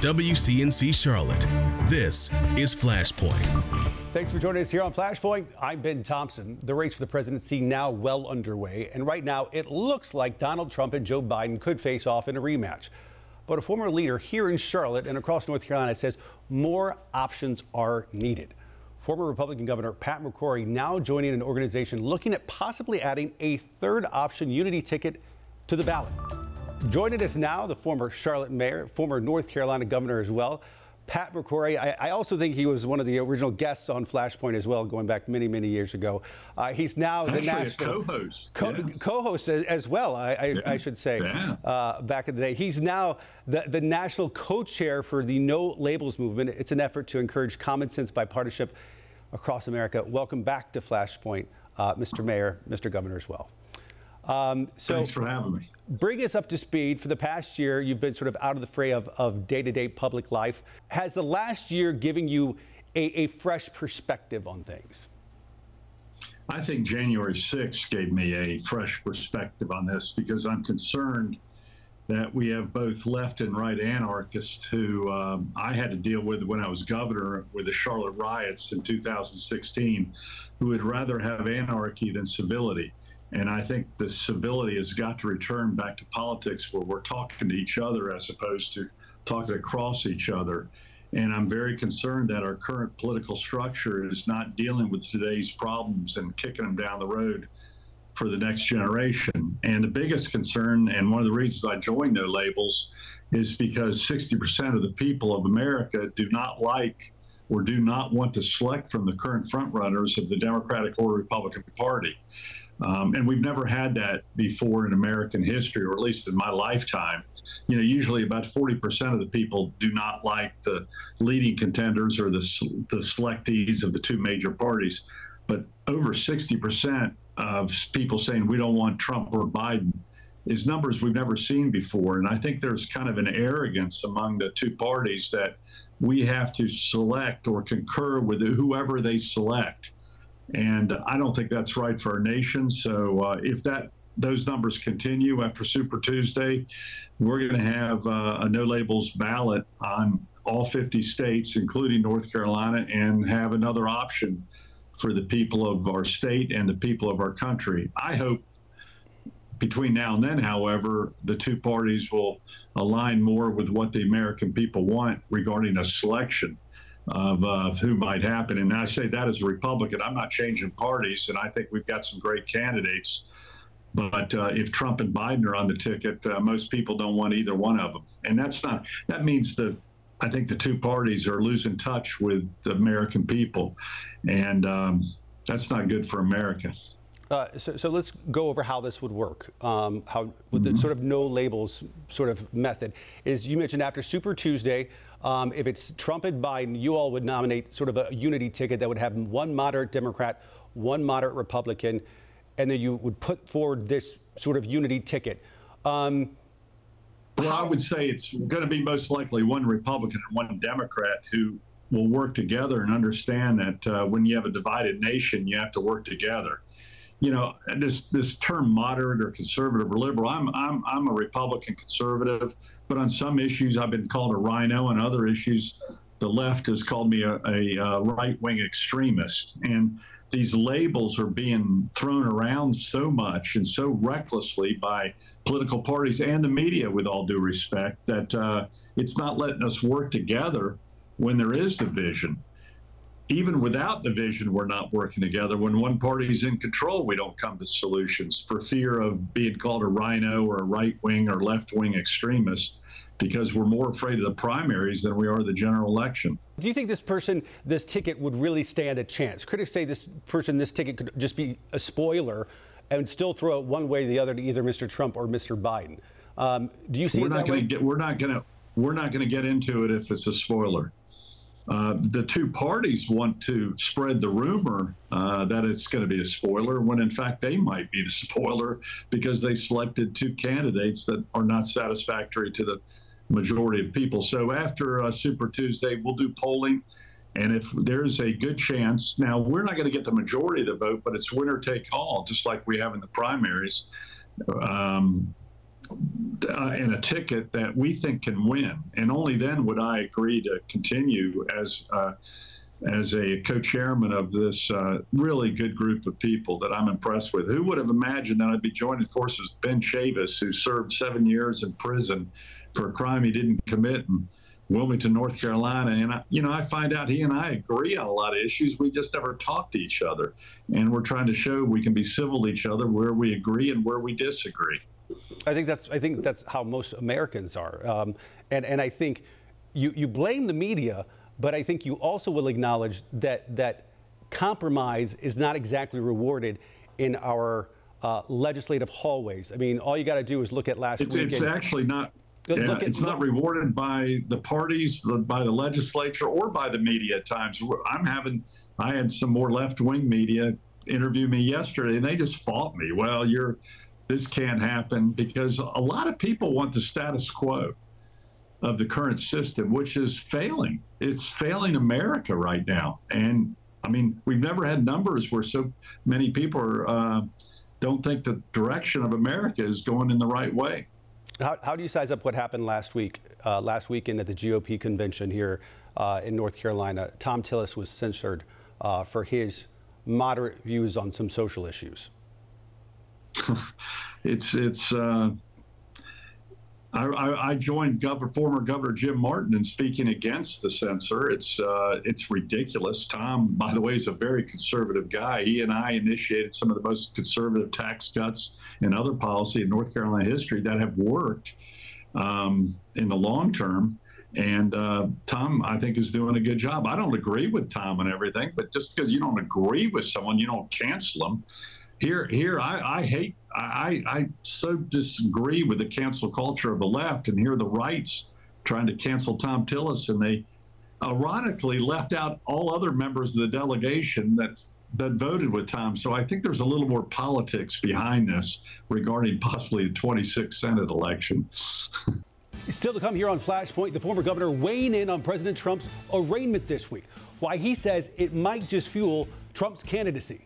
WCNC Charlotte. This is Flashpoint. Thanks for joining us here on Flashpoint. I'm Ben Thompson. The race for the presidency now well underway, and right now it looks like Donald Trump and Joe Biden could face off in a rematch. But a former leader here in Charlotte and across North Carolina says more options are needed. Former Republican Governor Pat McCrory now joining an organization looking at possibly adding a third option unity ticket to the ballot. Joining us now, the former Charlotte mayor, former North Carolina governor as well, Pat McCrory. I, I, also think he was one of the original guests on Flashpoint as well, going back many, many years ago. Uh, he's now Actually the national co-host, co- yeah. co-host as well. I, I, Yeah. I should say Yeah. uh, back in the day. He's now the, the national co-chair for the No Labels movement. It's an effort to encourage common sense bipartisanship across America. Welcome back to Flashpoint, uh, Mr. Mayor, Mr. Governor as well. Um, so Thanks for having me. bring us up to speed. For the past year, you've been sort of out of the fray of, of day-to-day public life. Has the last year given you a, a fresh perspective on things? I think January 6th gave me a fresh perspective on this because I'm concerned that we have both left and right anarchists who um, I had to deal with when I was governor with the Charlotte riots in 2016, who would rather have anarchy than civility. And I think the civility has got to return back to politics where we're talking to each other as opposed to talking across each other. And I'm very concerned that our current political structure is not dealing with today's problems and kicking them down the road for the next generation. And the biggest concern, and one of the reasons I joined No Labels, is because 60% of the people of America do not like or do not want to select from the current frontrunners of the Democratic or Republican Party. Um, and we've never had that before in American history, or at least in my lifetime. You know, usually about 40% of the people do not like the leading contenders or the, the selectees of the two major parties. But over 60% of people saying we don't want Trump or Biden is numbers we've never seen before. And I think there's kind of an arrogance among the two parties that we have to select or concur with whoever they select. And I don't think that's right for our nation. So uh, if that those numbers continue after Super Tuesday, we're going to have uh, a no labels ballot on all 50 states, including North Carolina, and have another option for the people of our state and the people of our country. I hope between now and then, however, the two parties will align more with what the American people want regarding a selection of uh, who might happen. And I say that as a Republican, I'm not changing parties, and I think we've got some great candidates. But uh, if Trump and Biden are on the ticket, uh, most people don't want either one of them, and that's not. That means that I think the two parties are losing touch with the American people, and um, that's not good for America. Uh, so, so let's go over how this would work. Um, how with the sort of no labels sort of method is you mentioned after Super Tuesday, um, if it's Trump and Biden, you all would nominate sort of a unity ticket that would have one moderate Democrat, one moderate Republican, and then you would put forward this sort of unity ticket. Um, Well, I would say it's going to be most likely one Republican and one Democrat who will work together and understand that uh, when you have a divided nation, you have to work together. You know, this this term moderate or conservative or liberal, I'm I'm I'm a Republican conservative, but on some issues I've been called a RINO, and other issues the left has called me a, a, right wing extremist. And these labels are being thrown around so much and so recklessly by political parties and the media, with all due respect, that uh, it's not letting us work together when there is division. Even without division, we're not working together. When one party's in control, we don't come to solutions for fear of being called a RINO or a right wing or left wing extremist because we're more afraid of the primaries than we are the general election. do you think this person, this ticket, would really stand a chance? Critics say this person, this ticket could just be a spoiler and still throw it one way or the other to either Mr. Trump or Mr. Biden. Um, do you see we're not that going way? to get we're not going to we're not going to get into it if it's a spoiler. Uh, the two parties want to spread the rumor uh, that it's going to be a spoiler when in fact they might be the spoiler because they selected two candidates that are not satisfactory to the majority of people. So after uh, Super Tuesday, we'll do polling. And if there's a good chance, now we're not going to get the majority of the vote, but it's winner take all, just like we have in the primaries. Um, uh, and a ticket that we think can win. And only then would I agree to continue as uh, as a co-chairman of this uh, really good group of people that I'm impressed with. Who would have imagined that I'd be joining forces with Ben Chavis, who served seven years in prison for a crime he didn't commit in Wilmington, North Carolina. And, I, you know, I find out he and I agree on a lot of issues. We just never talk to each other. And we're trying to show we can be civil to each other where we agree and where we disagree. I think that's I think that's how most Americans are, um, and and I think you you blame the media, but I think you also will acknowledge that that compromise is not exactly rewarded in our uh, legislative hallways. I mean, all you got to do is look at last it's, week. It's actually not. Yeah, at, it's not rewarded by the parties, by the legislature, or by the media at times. I'm having, I had some more left wing media interview me yesterday, and they just fought me. Well, you're this can't happen because a lot of people want the status quo of the current system, which is failing. It's failing America right now. And I mean, we've never had numbers where so many people are, uh, don't think the direction of America is going in the right way. How, how do you size up what happened last week, uh, last weekend at the GOP convention here uh, in North Carolina? Thom Tillis was censored uh, for his moderate views on some social issues. it's it's. Uh, I, I, joined Governor, former Governor Jim Martin in speaking against the censor. It's uh, it's ridiculous. Thom, by the way, is a very conservative guy. He and I initiated some of the most conservative tax cuts and other policy in North Carolina history that have worked um, in the long term. And uh, Thom, I think, is doing a good job. I don't agree with Thom and everything, but just because you don't agree with someone, you don't cancel them here here I, I hate I, I so disagree with the cancel culture of the left and here the rights trying to cancel Thom Tillis and they ironically left out all other members of the delegation that that voted with Thom. So I think there's a little more politics behind this regarding possibly the 26th Senate election. Still to come here on Flashpoint, the former governor weighing in on President Trump's arraignment this week. Why he says it might just fuel Trump's candidacy.